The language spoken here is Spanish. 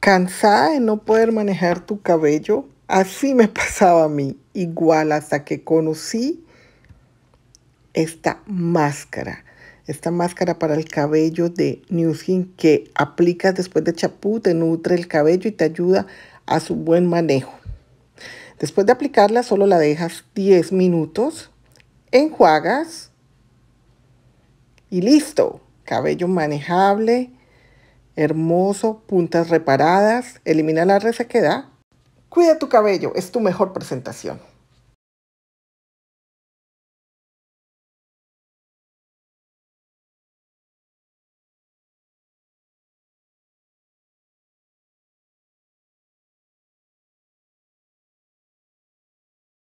Cansada de no poder manejar tu cabello, así me pasaba a mí, igual hasta que conocí esta máscara. Esta máscara para el cabello de New Skin que aplicas después de chapú, te nutre el cabello y te ayuda a su buen manejo. Después de aplicarla, solo la dejas 10 minutos, enjuagas y listo. Cabello manejable, hermoso, puntas reparadas, elimina la resequedad. Cuida tu cabello, es tu mejor presentación.